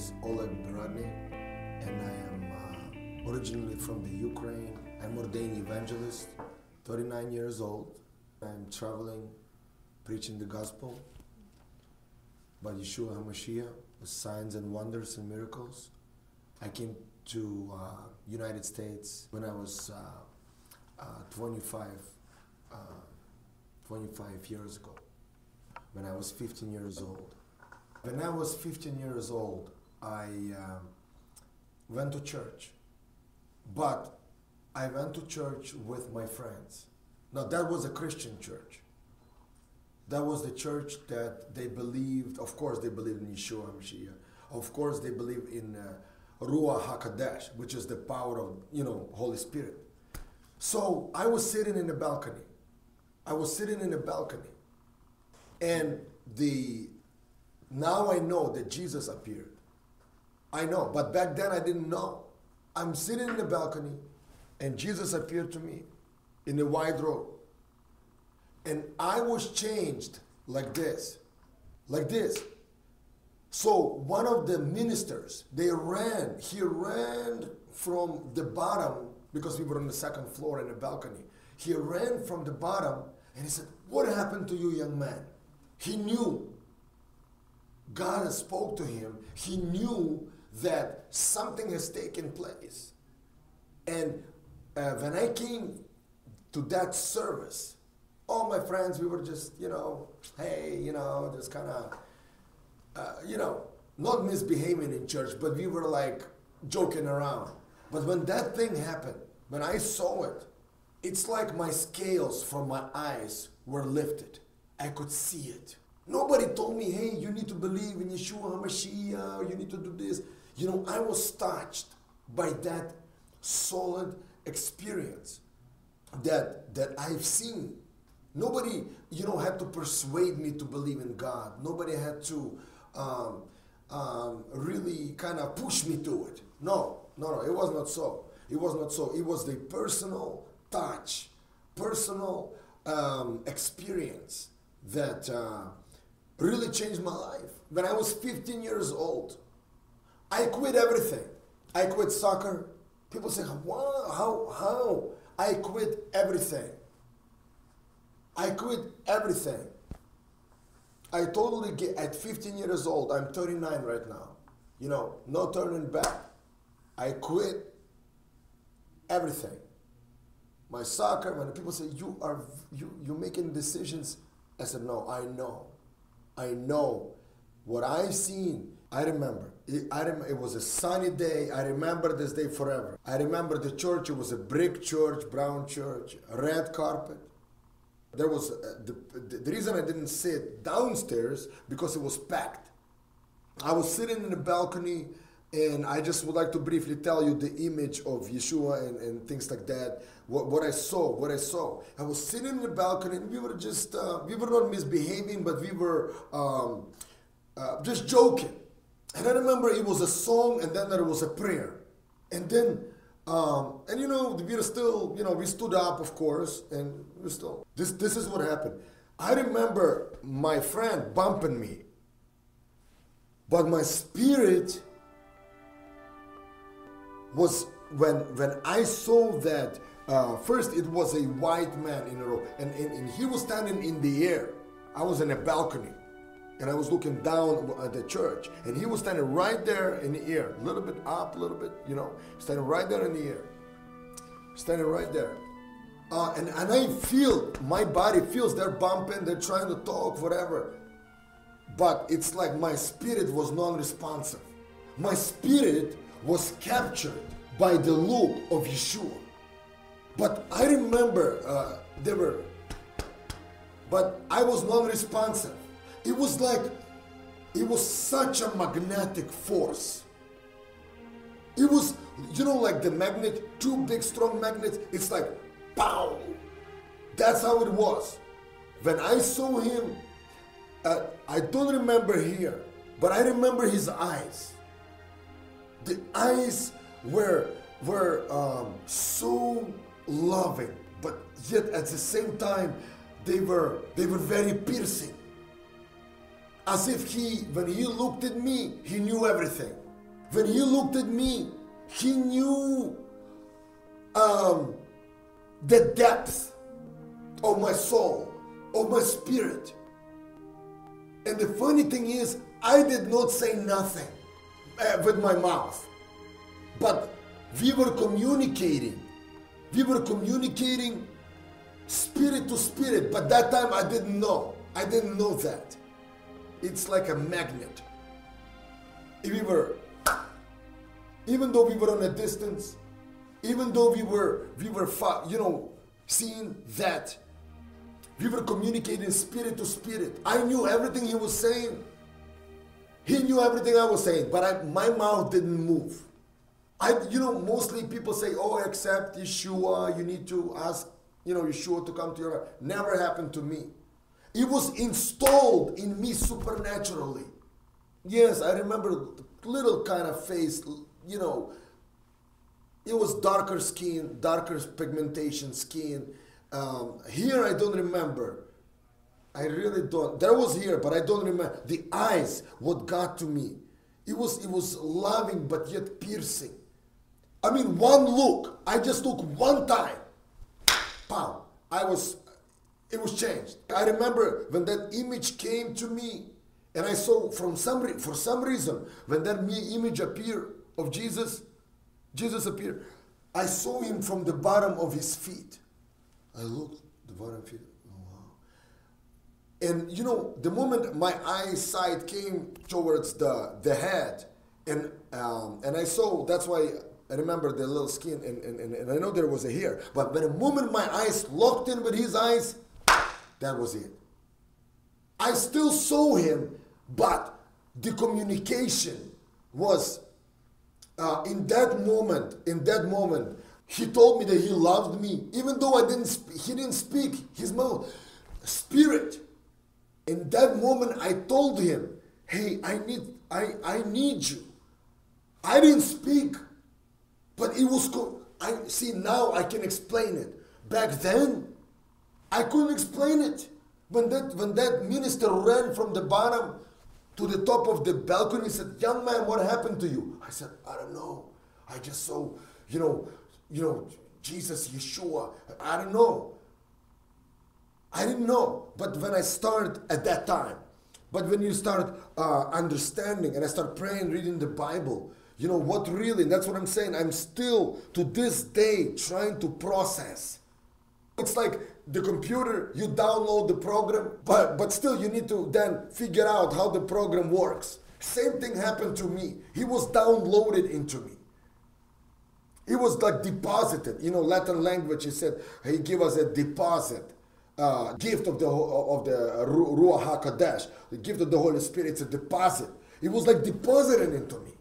is Oleg Birodny, and I am uh, originally from the Ukraine. I'm ordained evangelist, 39 years old. I'm traveling, preaching the gospel by Yeshua HaMashiach with signs and wonders and miracles. I came to uh, United States when I was uh, uh, 25, uh, 25 years ago, when I was 15 years old. When I was 15 years old, I um, went to church, but I went to church with my friends. Now, that was a Christian church. That was the church that they believed, of course, they believed in Yeshua HaMashiach. Of course, they believed in uh, Ruach HaKadosh, which is the power of, you know, Holy Spirit. So I was sitting in the balcony. I was sitting in the balcony. And the now I know that Jesus appeared. I know, but back then I didn't know. I'm sitting in the balcony and Jesus appeared to me in a white robe. And I was changed like this, like this. So one of the ministers, they ran, he ran from the bottom because we were on the second floor in the balcony. He ran from the bottom and he said, What happened to you, young man? He knew God spoke to him. He knew that something has taken place. And uh, when I came to that service, all my friends, we were just, you know, hey, you know, just kind of, uh, you know, not misbehaving in church, but we were like joking around. But when that thing happened, when I saw it, it's like my scales from my eyes were lifted. I could see it. Nobody told me, hey, you need to believe in Yeshua HaMashiach, you need to do this. You know, I was touched by that solid experience that, that I've seen. Nobody, you know, had to persuade me to believe in God. Nobody had to um, um, really kind of push me to it. No, no, no, it was not so. It was not so. It was the personal touch, personal um, experience that uh, really changed my life. When I was 15 years old, I quit everything. I quit soccer. People say, wow, how, how? I quit everything. I quit everything. I totally get, at 15 years old, I'm 39 right now. You know, no turning back. I quit everything. My soccer, when people say, you are, you, you're making decisions, I said, no, I know. I know what I've seen. I remember. It, I rem- it was a sunny day. I remember this day forever. I remember the church. It was a brick church, brown church, red carpet. There was uh, the, the, reason I didn't sit downstairs because it was packed. I was sitting in the balcony, and I just would like to briefly tell you the image of Yeshua and, and things like that. What, what I saw, what I saw. I was sitting in the balcony, and we were just uh, we were not misbehaving, but we were um, uh, just joking. And I remember it was a song, and then there was a prayer, and then um, and you know, we were still, you know, we stood up, of course, and we still. This, this is what happened. I remember my friend bumping me, but my spirit was when when I saw that. Uh, first, it was a white man in a row, and, and, and he was standing in the air. I was in a balcony and I was looking down at the church, and he was standing right there in the air, a little bit up, a little bit, you know, standing right there in the air, standing right there. Uh, and, and I feel, my body feels they're bumping, they're trying to talk, whatever. But it's like my spirit was non responsive. My spirit was captured by the look of Yeshua. But I remember uh, they were, but I was non responsive. It was like, it was such a magnetic force. It was, you know, like the magnet, two big strong magnets, it's like, pow! That's how it was. When I saw him, uh, I don't remember here, but I remember his eyes. The eyes were, were um, so loving, but yet at the same time, they were, they were very piercing as if he, when he looked at me, he knew everything. When he looked at me, he knew um, the depth of my soul, of my spirit. And the funny thing is, I did not say nothing uh, with my mouth, but we were communicating. We were communicating spirit to spirit, but that time I didn't know. I didn't know that. It's like a magnet. We were, even though we were on a distance, even though we were, we were, far, you know, seeing that, we were communicating spirit to spirit. I knew everything he was saying. He knew everything I was saying, but I, my mouth didn't move. I, you know, mostly people say, "Oh, accept Yeshua. You need to ask, you know, Yeshua to come to your." Life. Never happened to me. It was installed in me supernaturally. Yes, I remember little kind of face, you know. It was darker skin, darker pigmentation skin. Um, here I don't remember. I really don't. There was here, but I don't remember. The eyes, what got to me. It was it was loving but yet piercing. I mean, one look. I just looked one time. Pow. I was, it was changed. I remember when that image came to me, and I saw from some for some reason when that image appeared of Jesus, Jesus appeared. I saw him from the bottom of his feet. I looked the bottom feet. Oh, wow. And you know, the moment my eyesight came towards the the head, and um, and I saw that's why I remember the little skin, and, and, and, and I know there was a hair. But when the moment my eyes locked in with his eyes, that was it. I still saw him, but the communication was uh, in that moment. In that moment, he told me that he loved me, even though I didn't. He didn't speak his mouth. Spirit. In that moment, I told him, "Hey, I need, I, I need you." I didn't speak. But it was co- I see now I can explain it. Back then, I couldn't explain it. When that when that minister ran from the bottom to the top of the balcony, he said, "Young man, what happened to you?" I said, "I don't know. I just saw, you know, you know, Jesus, Yeshua. I don't know. I didn't know. But when I started at that time, but when you start uh, understanding and I start praying, reading the Bible, you know what really, that's what I'm saying. I'm still to this day trying to process. It's like the computer, you download the program, but, but still you need to then figure out how the program works. Same thing happened to me. He was downloaded into me. He was like deposited. You know, Latin language, he said, he gave us a deposit. Uh, gift of the of the Ruach Hakodesh, the gift of the Holy Spirit, it's a deposit. It was like deposited into me.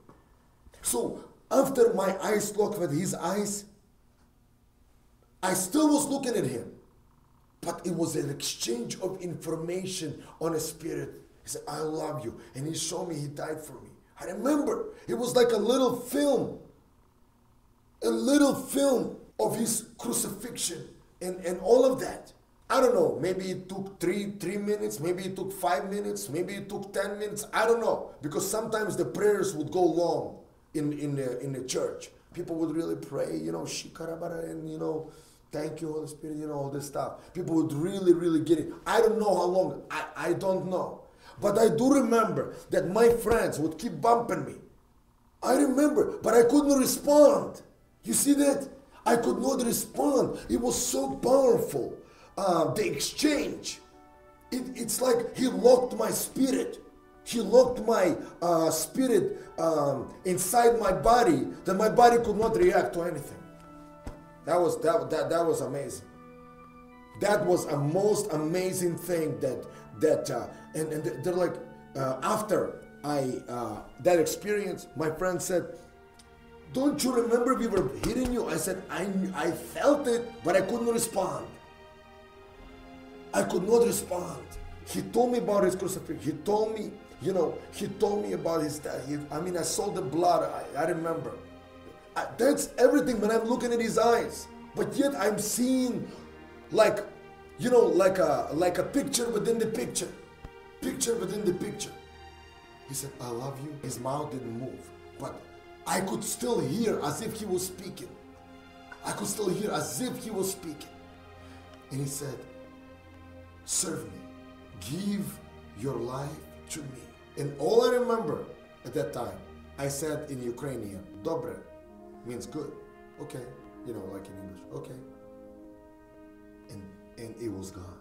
So after my eyes locked with his eyes, I still was looking at him. But it was an exchange of information on a spirit. He said, I love you. And he showed me he died for me. I remember it was like a little film, a little film of his crucifixion and, and all of that. I don't know. Maybe it took three three minutes. Maybe it took five minutes. Maybe it took ten minutes. I don't know because sometimes the prayers would go long in in the, in the church. People would really pray, you know, shikarabara, and you know, thank you, Holy Spirit, you know, all this stuff. People would really, really get it. I don't know how long. I, I don't know. But I do remember that my friends would keep bumping me. I remember, but I couldn't respond. You see that? I could not respond. It was so powerful. Uh, the exchange. It, it's like he locked my spirit. He locked my uh, spirit um, inside my body that my body could not react to anything. That was that, that that was amazing. That was a most amazing thing that that uh, and, and they're like uh, after I uh, that experience, my friend said, "Don't you remember we were hitting you?" I said, "I I felt it, but I couldn't respond. I could not respond." He told me about his crucifixion. He told me you know, he told me about his dad. He, I mean, I saw the blood. I, I remember. That's everything when I'm looking at his eyes. But yet I'm seeing like, you know, like a like a picture within the picture. Picture within the picture. He said, I love you. His mouth didn't move. But I could still hear as if he was speaking. I could still hear as if he was speaking. And he said, Serve me, give your life to me. And all I remember at that time, I said in Ukrainian, Dobre means good. Okay, you know, like in English, okay. And, and it was gone.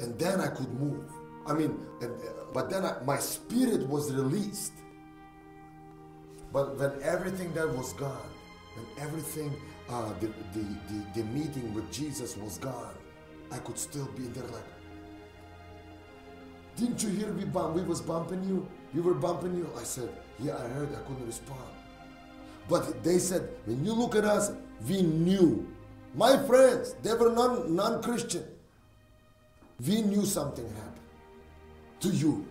And then I could move. I mean, and, but then I, my spirit was released. But when everything that was gone, when everything, uh, the, the, the, the meeting with Jesus was gone, I could still be there like, didn't you hear we bump, we was bumping you? We were bumping you? I said, yeah, I heard, I couldn't respond. But they said, when you look at us, we knew. My friends, they were non, non-Christian. We knew something happened to you